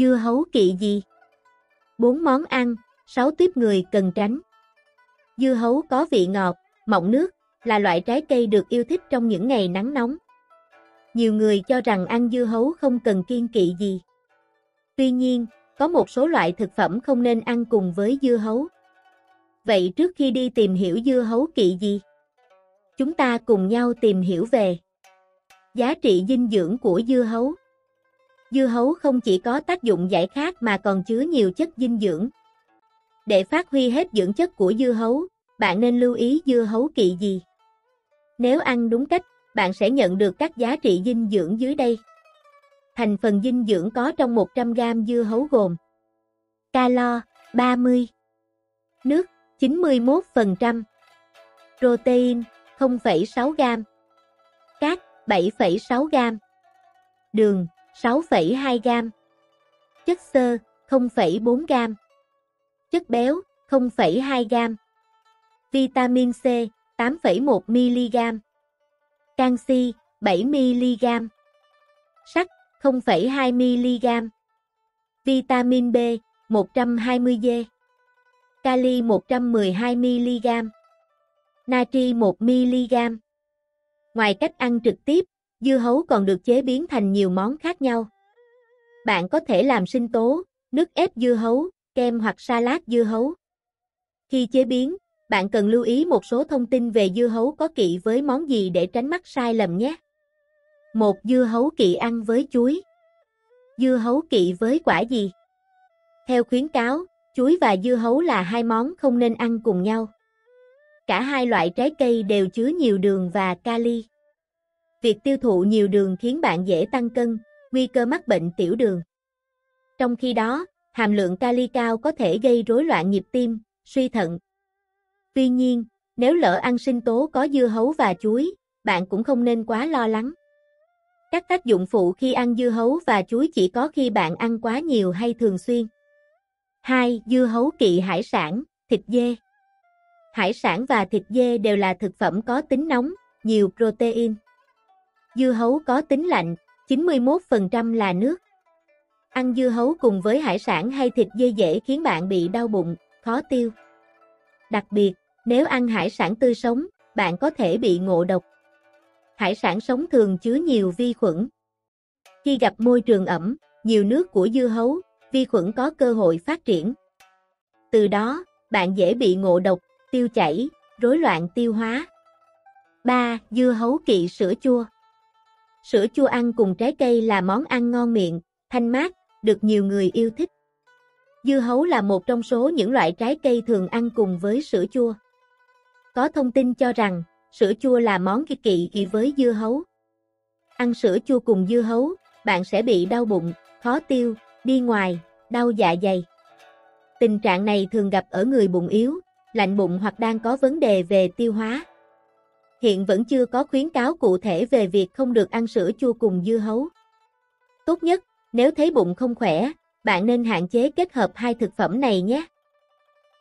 Dưa hấu kỵ gì? 4 món ăn, 6 tiếp người cần tránh. Dưa hấu có vị ngọt, mọng nước, là loại trái cây được yêu thích trong những ngày nắng nóng. Nhiều người cho rằng ăn dưa hấu không cần kiên kỵ gì. Tuy nhiên, có một số loại thực phẩm không nên ăn cùng với dưa hấu. Vậy trước khi đi tìm hiểu dưa hấu kỵ gì? Chúng ta cùng nhau tìm hiểu về giá trị dinh dưỡng của dưa hấu. Dưa hấu không chỉ có tác dụng giải khát mà còn chứa nhiều chất dinh dưỡng. Để phát huy hết dưỡng chất của dưa hấu, bạn nên lưu ý dưa hấu kỵ gì. Nếu ăn đúng cách, bạn sẽ nhận được các giá trị dinh dưỡng dưới đây. Thành phần dinh dưỡng có trong 100g dưa hấu gồm Calo 30 Nước 91% Protein 0,6g Cát 7,6g Đường 6,2g Chất xơ 0,4g Chất béo 0,2g Vitamin C 8,1mg Canxi 7mg Sắt 0,2mg Vitamin B 120g Kali 112mg Natri 1mg Ngoài cách ăn trực tiếp, dưa hấu còn được chế biến thành nhiều món khác nhau. Bạn có thể làm sinh tố, nước ép dưa hấu, kem hoặc salad dưa hấu. Khi chế biến, bạn cần lưu ý một số thông tin về dưa hấu có kỵ với món gì để tránh mắc sai lầm nhé. Một dưa hấu kỵ ăn với chuối. Dưa hấu kỵ với quả gì? Theo khuyến cáo, chuối và dưa hấu là hai món không nên ăn cùng nhau. Cả hai loại trái cây đều chứa nhiều đường và kali. Việc tiêu thụ nhiều đường khiến bạn dễ tăng cân, nguy cơ mắc bệnh tiểu đường. Trong khi đó, hàm lượng kali cao có thể gây rối loạn nhịp tim, suy thận. Tuy nhiên, nếu lỡ ăn sinh tố có dưa hấu và chuối, bạn cũng không nên quá lo lắng. Các tác dụng phụ khi ăn dưa hấu và chuối chỉ có khi bạn ăn quá nhiều hay thường xuyên. 2. Dưa hấu kỵ hải sản, thịt dê. Hải sản và thịt dê đều là thực phẩm có tính nóng, nhiều protein. Dưa hấu có tính lạnh, 91% là nước. Ăn dưa hấu cùng với hải sản hay thịt dê dễ khiến bạn bị đau bụng, khó tiêu. Đặc biệt, nếu ăn hải sản tươi sống, bạn có thể bị ngộ độc. Hải sản sống thường chứa nhiều vi khuẩn. Khi gặp môi trường ẩm, nhiều nước của dưa hấu, vi khuẩn có cơ hội phát triển. Từ đó, bạn dễ bị ngộ độc, tiêu chảy, rối loạn tiêu hóa. 3. Dưa hấu kỵ sữa chua Sữa chua ăn cùng trái cây là món ăn ngon miệng, thanh mát, được nhiều người yêu thích. Dưa hấu là một trong số những loại trái cây thường ăn cùng với sữa chua. Có thông tin cho rằng, sữa chua là món kỳ kỵ kỳ với dưa hấu. Ăn sữa chua cùng dưa hấu, bạn sẽ bị đau bụng, khó tiêu, đi ngoài, đau dạ dày. Tình trạng này thường gặp ở người bụng yếu, lạnh bụng hoặc đang có vấn đề về tiêu hóa. Hiện vẫn chưa có khuyến cáo cụ thể về việc không được ăn sữa chua cùng dưa hấu. Tốt nhất, nếu thấy bụng không khỏe, bạn nên hạn chế kết hợp hai thực phẩm này nhé.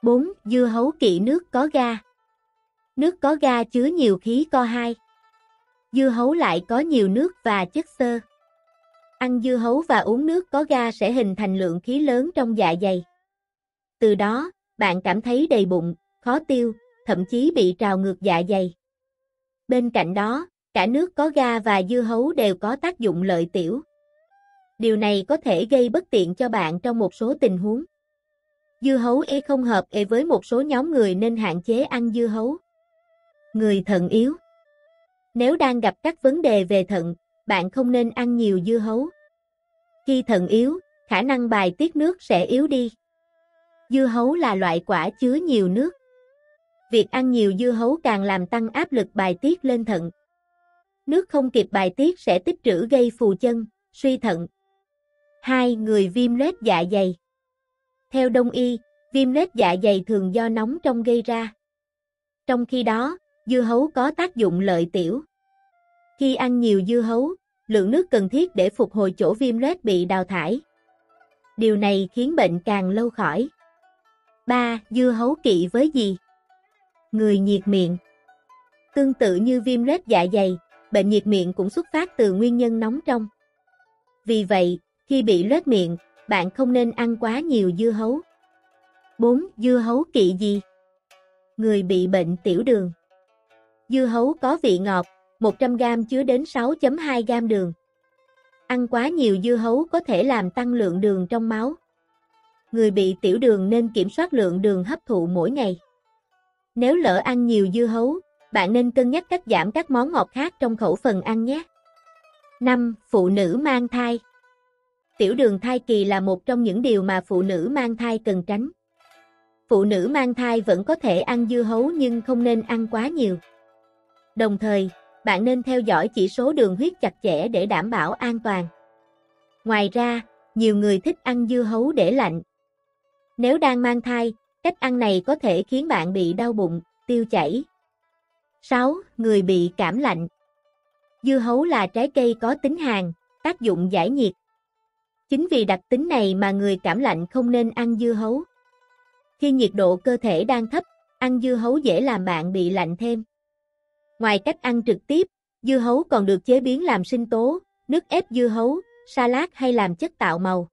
4. Dưa hấu kỵ nước có ga Nước có ga chứa nhiều khí co2. Dưa hấu lại có nhiều nước và chất xơ. Ăn dưa hấu và uống nước có ga sẽ hình thành lượng khí lớn trong dạ dày. Từ đó, bạn cảm thấy đầy bụng, khó tiêu, thậm chí bị trào ngược dạ dày. Bên cạnh đó, cả nước có ga và dưa hấu đều có tác dụng lợi tiểu. Điều này có thể gây bất tiện cho bạn trong một số tình huống. Dưa hấu e không hợp e với một số nhóm người nên hạn chế ăn dưa hấu. Người thận yếu Nếu đang gặp các vấn đề về thận, bạn không nên ăn nhiều dưa hấu. Khi thận yếu, khả năng bài tiết nước sẽ yếu đi. Dưa hấu là loại quả chứa nhiều nước. Việc ăn nhiều dưa hấu càng làm tăng áp lực bài tiết lên thận. Nước không kịp bài tiết sẽ tích trữ gây phù chân, suy thận. 2. Người viêm loét dạ dày Theo đông y, viêm loét dạ dày thường do nóng trong gây ra. Trong khi đó, dưa hấu có tác dụng lợi tiểu. Khi ăn nhiều dưa hấu, lượng nước cần thiết để phục hồi chỗ viêm loét bị đào thải. Điều này khiến bệnh càng lâu khỏi. 3. Dưa hấu kỵ với gì? Người nhiệt miệng Tương tự như viêm lết dạ dày, bệnh nhiệt miệng cũng xuất phát từ nguyên nhân nóng trong. Vì vậy, khi bị lết miệng, bạn không nên ăn quá nhiều dưa hấu. 4. Dưa hấu kỵ gì? Người bị bệnh tiểu đường. Dưa hấu có vị ngọt, 100g chứa đến 6.2g đường. Ăn quá nhiều dưa hấu có thể làm tăng lượng đường trong máu. Người bị tiểu đường nên kiểm soát lượng đường hấp thụ mỗi ngày. Nếu lỡ ăn nhiều dưa hấu, bạn nên cân nhắc cắt giảm các món ngọt khác trong khẩu phần ăn nhé. 5. Phụ nữ mang thai Tiểu đường thai kỳ là một trong những điều mà phụ nữ mang thai cần tránh. Phụ nữ mang thai vẫn có thể ăn dưa hấu nhưng không nên ăn quá nhiều. Đồng thời, bạn nên theo dõi chỉ số đường huyết chặt chẽ để đảm bảo an toàn. Ngoài ra, nhiều người thích ăn dưa hấu để lạnh. Nếu đang mang thai, cách ăn này có thể khiến bạn bị đau bụng, tiêu chảy. 6. Người bị cảm lạnh Dưa hấu là trái cây có tính hàn, tác dụng giải nhiệt. Chính vì đặc tính này mà người cảm lạnh không nên ăn dưa hấu. Khi nhiệt độ cơ thể đang thấp, ăn dưa hấu dễ làm bạn bị lạnh thêm. Ngoài cách ăn trực tiếp, dưa hấu còn được chế biến làm sinh tố, nước ép dưa hấu, salad hay làm chất tạo màu.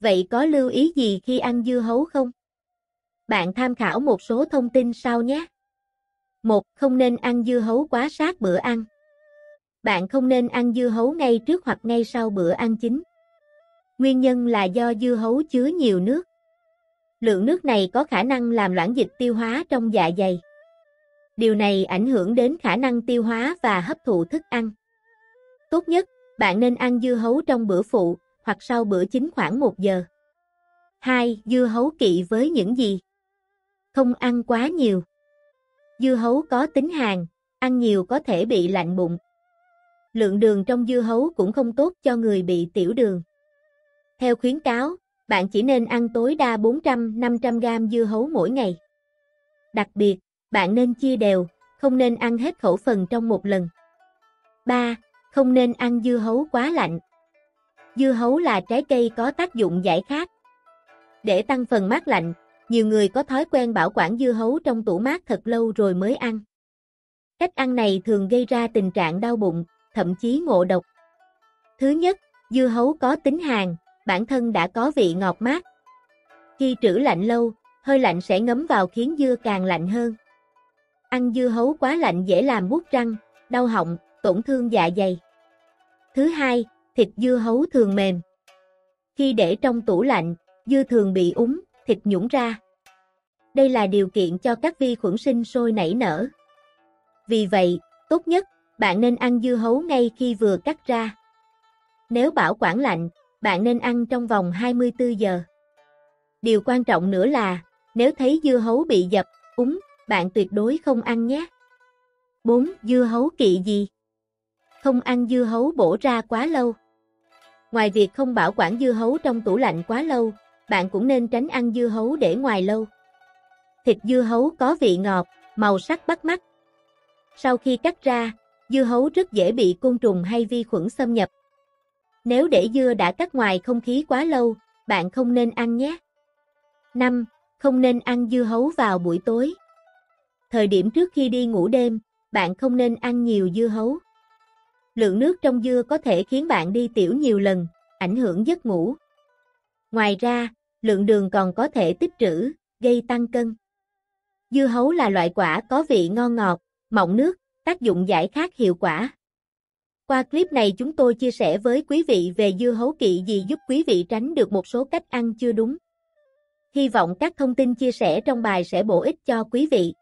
Vậy có lưu ý gì khi ăn dưa hấu không? Bạn tham khảo một số thông tin sau nhé. 1. Không nên ăn dưa hấu quá sát bữa ăn. Bạn không nên ăn dưa hấu ngay trước hoặc ngay sau bữa ăn chính. Nguyên nhân là do dưa hấu chứa nhiều nước. Lượng nước này có khả năng làm loãng dịch tiêu hóa trong dạ dày. Điều này ảnh hưởng đến khả năng tiêu hóa và hấp thụ thức ăn. Tốt nhất, bạn nên ăn dưa hấu trong bữa phụ, hoặc sau bữa chính khoảng 1 giờ. 2. Dưa hấu kỵ với những gì? Không ăn quá nhiều. Dưa hấu có tính hàn, ăn nhiều có thể bị lạnh bụng. Lượng đường trong dưa hấu cũng không tốt cho người bị tiểu đường. Theo khuyến cáo, bạn chỉ nên ăn tối đa 400-500 gram dưa hấu mỗi ngày. Đặc biệt, bạn nên chia đều, không nên ăn hết khẩu phần trong một lần. 3. Không nên ăn dưa hấu quá lạnh. Dưa hấu là trái cây có tác dụng giải khát. Để tăng phần mát lạnh, nhiều người có thói quen bảo quản dưa hấu trong tủ mát thật lâu rồi mới ăn. Cách ăn này thường gây ra tình trạng đau bụng, thậm chí ngộ độc. Thứ nhất, dưa hấu có tính hàn, bản thân đã có vị ngọt mát. Khi trữ lạnh lâu, hơi lạnh sẽ ngấm vào khiến dưa càng lạnh hơn. Ăn dưa hấu quá lạnh dễ làm buốt răng, đau họng, tổn thương dạ dày. Thứ hai, thịt dưa hấu thường mềm. Khi để trong tủ lạnh, dưa thường bị úng, thịt nhũng ra. Đây là điều kiện cho các vi khuẩn sinh sôi nảy nở. Vì vậy, tốt nhất, bạn nên ăn dưa hấu ngay khi vừa cắt ra. Nếu bảo quản lạnh, bạn nên ăn trong vòng 24 giờ. Điều quan trọng nữa là, nếu thấy dưa hấu bị dập, úng, bạn tuyệt đối không ăn nhé. 4. Dưa hấu kỵ gì? Không ăn dưa hấu bổ ra quá lâu. Ngoài việc không bảo quản dưa hấu trong tủ lạnh quá lâu, bạn cũng nên tránh ăn dưa hấu để ngoài lâu. Thịt dưa hấu có vị ngọt, màu sắc bắt mắt. Sau khi cắt ra, dưa hấu rất dễ bị côn trùng hay vi khuẩn xâm nhập. Nếu để dưa đã cắt ngoài không khí quá lâu, bạn không nên ăn nhé. 5. Không nên ăn dưa hấu vào buổi tối. Thời điểm trước khi đi ngủ đêm, bạn không nên ăn nhiều dưa hấu. Lượng nước trong dưa có thể khiến bạn đi tiểu nhiều lần, ảnh hưởng giấc ngủ. Ngoài ra, lượng đường còn có thể tích trữ, gây tăng cân. Dưa hấu là loại quả có vị ngon ngọt, mọng nước, tác dụng giải khát hiệu quả. Qua clip này chúng tôi chia sẻ với quý vị về dưa hấu kỵ gì giúp quý vị tránh được một số cách ăn chưa đúng. Hy vọng các thông tin chia sẻ trong bài sẽ bổ ích cho quý vị.